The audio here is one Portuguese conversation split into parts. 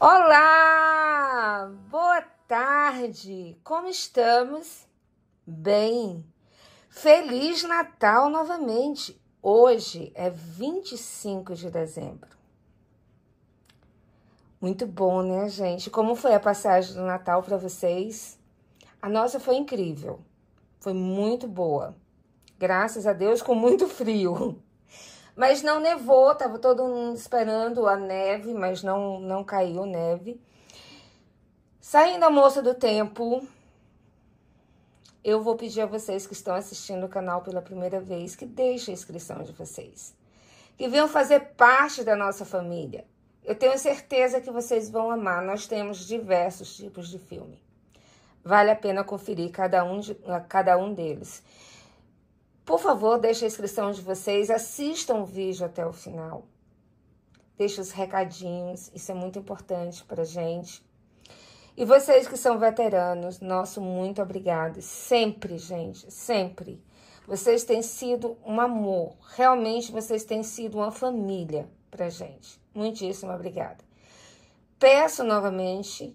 Olá! Boa tarde! Como estamos? Bem! Feliz Natal novamente! Hoje é 25 de dezembro. Muito bom, né, gente? Como foi a passagem do Natal para vocês? A nossa foi incrível. Foi muito boa. Graças a Deus, com muito frio. Mas não nevou, tava todo mundo esperando a neve, mas não, não caiu neve. Saindo a moça do tempo, eu vou pedir a vocês que estão assistindo o canal pela primeira vez que deixem a inscrição de vocês. Que venham fazer parte da nossa família. Eu tenho certeza que vocês vão amar. Nós temos diversos tipos de filme. Vale a pena conferir cada um, de, cada um deles. Por favor, deixe a inscrição de vocês, assistam o vídeo até o final. Deixe os recadinhos, isso é muito importante para gente. E vocês que são veteranos, nosso muito obrigado. Sempre, gente, sempre. Vocês têm sido um amor. Realmente, vocês têm sido uma família pra gente. Muitíssimo obrigada. Peço novamente,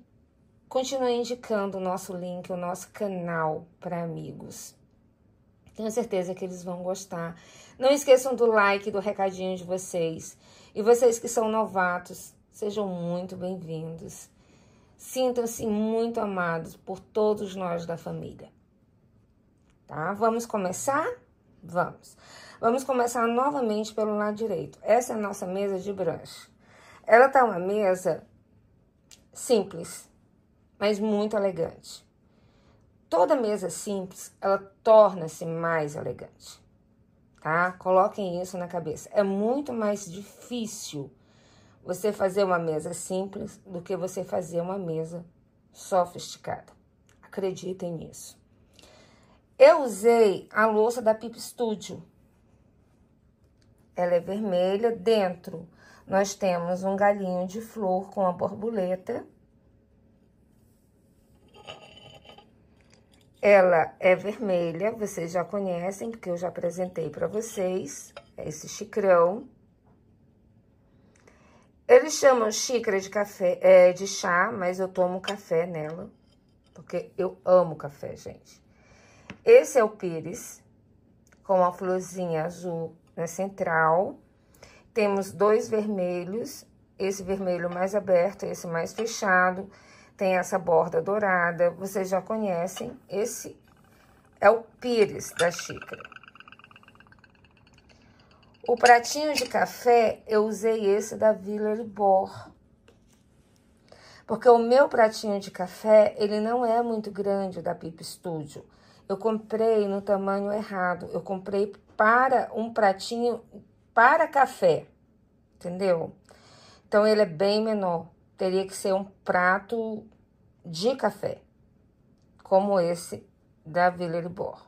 continue indicando o nosso link, o nosso canal para amigos. Tenho certeza que eles vão gostar. Não esqueçam do like, do recadinho de vocês. E vocês que são novatos, sejam muito bem-vindos. Sintam-se muito amados por todos nós da família. Tá? Vamos começar? Vamos. Vamos começar novamente pelo lado direito. Essa é a nossa mesa de brunch. Ela tá uma mesa simples, mas muito elegante. Toda mesa simples, ela torna-se mais elegante, tá? Coloquem isso na cabeça. É muito mais difícil você fazer uma mesa simples do que você fazer uma mesa sofisticada. Acreditem nisso. Eu usei a louça da Pip Studio. Ela é vermelha. Dentro nós temos um galinho de flor com a borboleta Ela é vermelha, vocês já conhecem, porque eu já apresentei para vocês. É esse xicrão. Eles chamam xícara de café, é, de chá, mas eu tomo café nela, porque eu amo café, gente. Esse é o pires, com a florzinha azul na central. Temos dois vermelhos, esse vermelho mais aberto, esse mais fechado tem essa borda dourada, vocês já conhecem. Esse é o pires da xícara. O pratinho de café, eu usei esse da Villa Libor. Porque o meu pratinho de café, ele não é muito grande da Pip Studio. Eu comprei no tamanho errado. Eu comprei para um pratinho para café, entendeu? Então, ele é bem menor teria que ser um prato de café, como esse da Villerbor.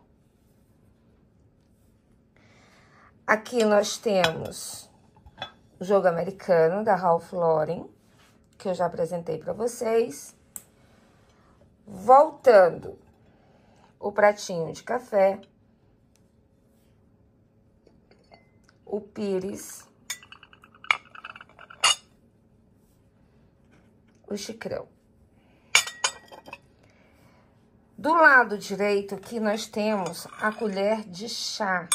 Aqui nós temos o jogo americano da Ralph Lauren, que eu já apresentei para vocês. Voltando, o pratinho de café, o pires, o xicrão. Do lado direito aqui nós temos a colher de chá.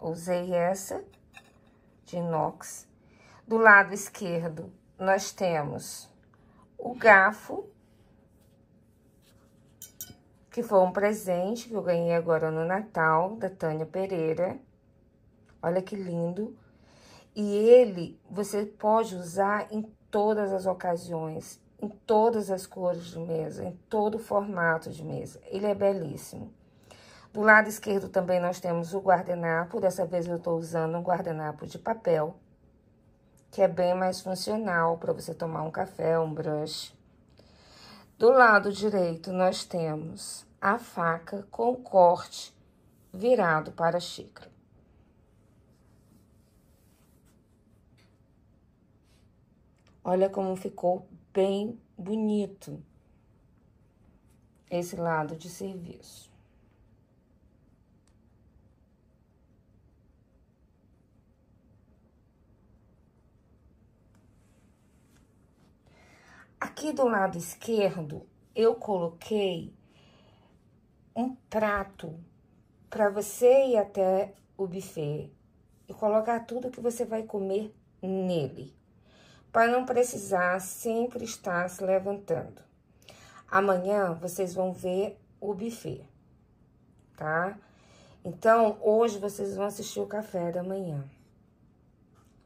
Usei essa de inox. Do lado esquerdo nós temos o garfo, que foi um presente que eu ganhei agora no Natal, da Tânia Pereira. Olha que lindo. E ele você pode usar em todas as ocasiões, em todas as cores de mesa, em todo o formato de mesa. Ele é belíssimo. Do lado esquerdo também nós temos o guardanapo. Dessa vez eu estou usando um guardanapo de papel, que é bem mais funcional para você tomar um café, um brunch. Do lado direito nós temos a faca com corte virado para a xícara. Olha como ficou bem bonito esse lado de serviço. Aqui do lado esquerdo, eu coloquei um prato para você ir até o buffet e colocar tudo que você vai comer nele, para não precisar sempre estar se levantando. Amanhã vocês vão ver o buffet, tá? Então, hoje vocês vão assistir o café da manhã.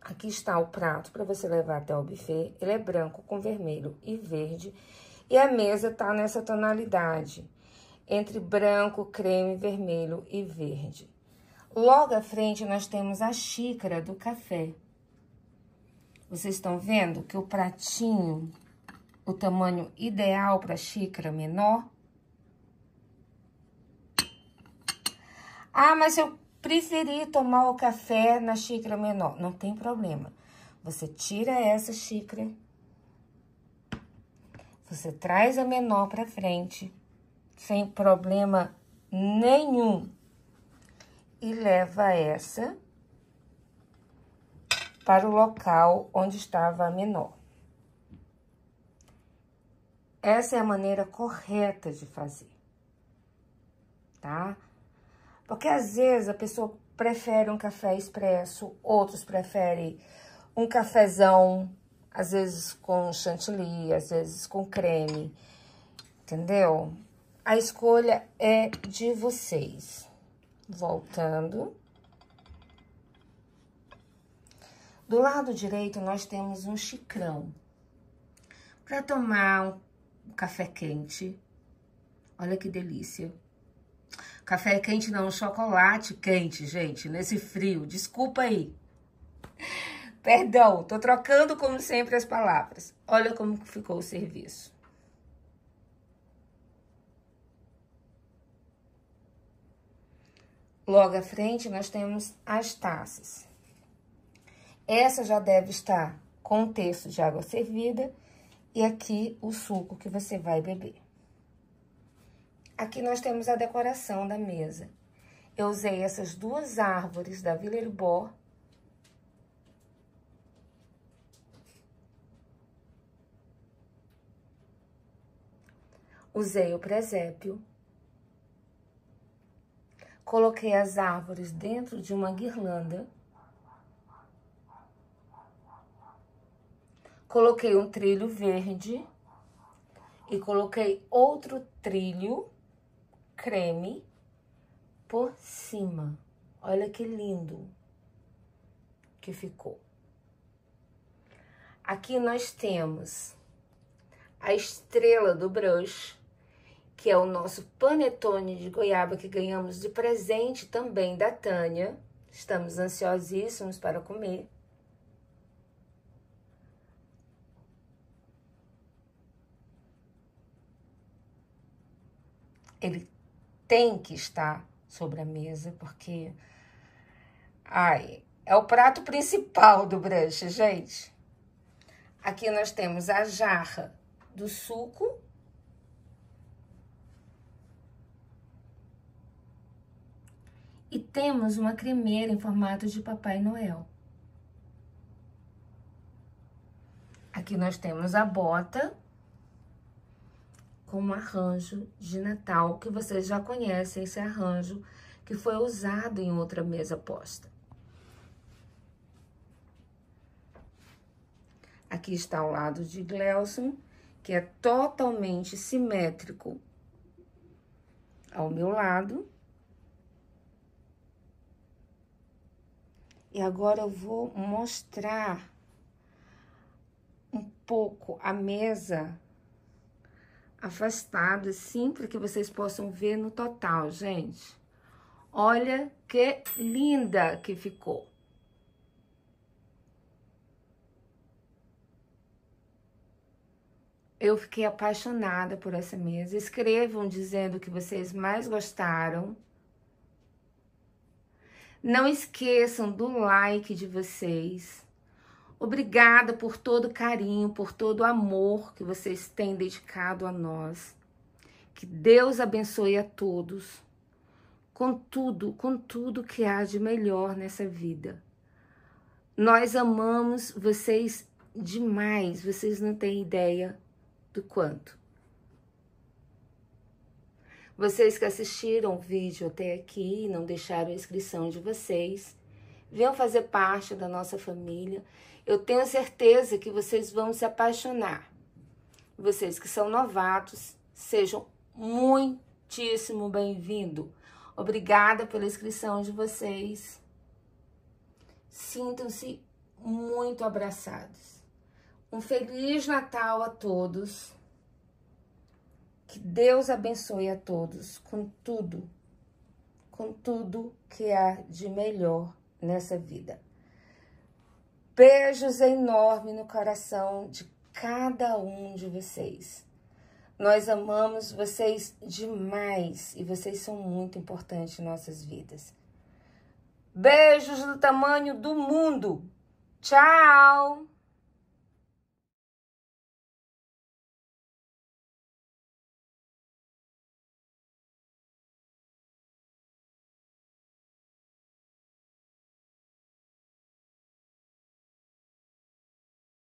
Aqui está o prato para você levar até o buffet. Ele é branco com vermelho e verde. E a mesa tá nessa tonalidade, entre branco, creme, vermelho e verde. Logo à frente, nós temos a xícara do café. Vocês estão vendo que o pratinho, o tamanho ideal para xícara menor. Ah, mas eu preferi tomar o café na xícara menor. Não tem problema. Você tira essa xícara, você traz a menor para frente, sem problema nenhum, e leva essa para o local onde estava a menor. Essa é a maneira correta de fazer, tá? Porque às vezes a pessoa prefere um café expresso, outros preferem um cafezão, às vezes com chantilly, às vezes com creme, entendeu? A escolha é de vocês. Voltando. Do lado direito, nós temos um xicrão. Para tomar um café quente. Olha que delícia. Café quente não, chocolate quente, gente, nesse frio. Desculpa aí. Perdão, tô trocando como sempre as palavras. Olha como ficou o serviço. Logo à frente, nós temos as taças. Essa já deve estar com o texto de água servida e aqui o suco que você vai beber. Aqui nós temos a decoração da mesa. Eu usei essas duas árvores da Vila. Usei o presépio. Coloquei as árvores dentro de uma guirlanda. Coloquei um trilho verde e coloquei outro trilho creme por cima. Olha que lindo que ficou. Aqui nós temos a estrela do brush, que é o nosso panetone de goiaba que ganhamos de presente também da Tânia. Estamos ansiosíssimos para comer. Ele tem que estar sobre a mesa, porque ai, é o prato principal do brunch, gente. Aqui nós temos a jarra do suco. E temos uma cremeira em formato de Papai Noel. Aqui nós temos a bota com um arranjo de Natal, que vocês já conhecem esse arranjo, que foi usado em outra mesa posta. Aqui está o lado de Glelson, que é totalmente simétrico ao meu lado. E agora eu vou mostrar um pouco a mesa afastado, assim, para que vocês possam ver no total, gente. Olha que linda que ficou. Eu fiquei apaixonada por essa mesa. Escrevam dizendo que vocês mais gostaram. Não esqueçam do like de vocês. Obrigada por todo carinho, por todo amor que vocês têm dedicado a nós. Que Deus abençoe a todos com tudo, com tudo que há de melhor nessa vida. Nós amamos vocês demais, vocês não têm ideia do quanto. Vocês que assistiram o vídeo até aqui e não deixaram a inscrição de vocês, venham fazer parte da nossa família. Eu tenho certeza que vocês vão se apaixonar. Vocês que são novatos, sejam muitíssimo bem-vindos. Obrigada pela inscrição de vocês. Sintam-se muito abraçados. Um feliz Natal a todos. Que Deus abençoe a todos com tudo, com tudo que há de melhor nessa vida. Beijos enormes no coração de cada um de vocês. Nós amamos vocês demais e vocês são muito importantes em nossas vidas. Beijos do tamanho do mundo. Tchau!